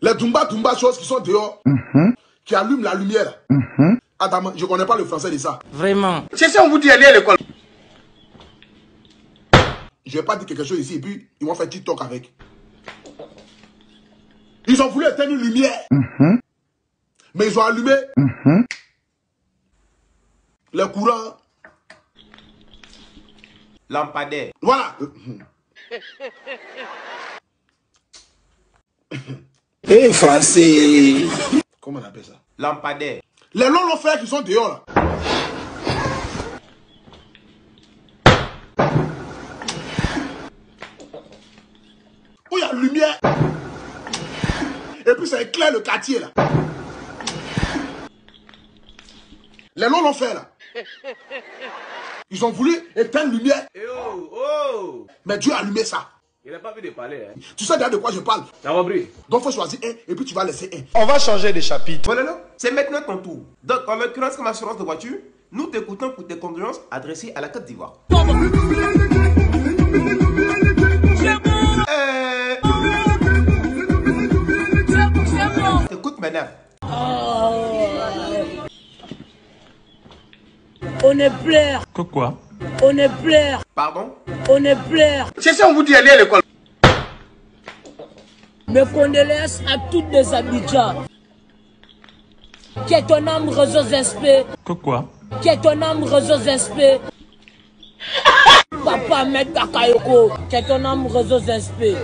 Les Dumba Dumba choses qui sont dehors, qui allument la lumière. Attends, je connais pas le français de ça. Vraiment. C'est ça, on vous dit aller à l'école. Je vais pas dire quelque chose ici et puis ils vont faire TikTok avec. Ils ont voulu éteindre une lumière. Mais ils ont allumé les courants. Lampadaire. Voilà. Eh, français. Comment on appelle ça? Lampadaire. Les longs frères qui sont dehors là. Où il y a lumière? Et puis ça éclaire le quartier là. Les longs frères là. Ils ont voulu éteindre la lumière, Eh oh, oh. mais Dieu a allumé ça. Il n'a pas vu de parler, hein. Tu sais déjà de quoi je parle. T'as compris? Donc il faut choisir un et puis tu vas laisser un. On va changer de chapitre. Voilà, là. C'est maintenant ton tour. Donc, en l'occurrence, comme assurance de voiture, nous t'écoutons pour tes condoléances adressées à la Côte d'Ivoire. Euh... Écoute maintenant. On est pleure. Que quoi? On est pleure. Pardon? On est pleure. C'est ça, on vous dit aller à l'école. Mes condoléances à toutes les Abidjan. Que ton âme reçoive respect. Que quoi? Que ton âme reçoive respect. Papa Ahmed Bakayoko. Que ton âme reçoive respect.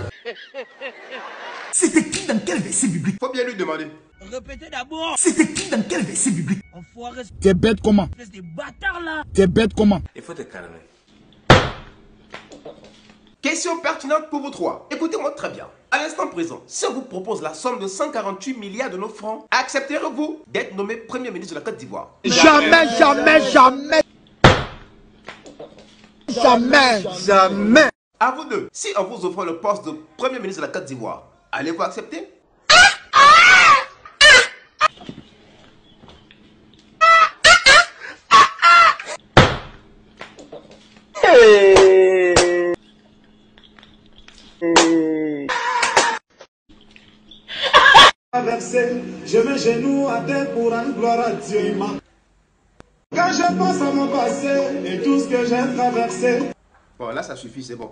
C'était qui dans quel verset biblique? Faut bien lui demander. Répétez d'abord. C'était quel verset biblique? Enfoiré, T'es bête comment? Bâtard là. T'es bête comment? Il faut te calmer. Question pertinente pour vous trois. Écoutez-moi très bien. À l'instant présent, si on vous propose la somme de 148 milliards de nos francs, accepterez-vous d'être nommé Premier ministre de la Côte d'Ivoire? Jamais, jamais, jamais. Jamais, jamais. À vous deux, si on vous offre le poste de Premier ministre de la Côte d'Ivoire, allez-vous accepter? Je me genoux à terre pour rendre gloire à Dieu. Quand je pense à mon passé et tout ce que j'ai traversé, Bon, là, ça suffit, c'est bon.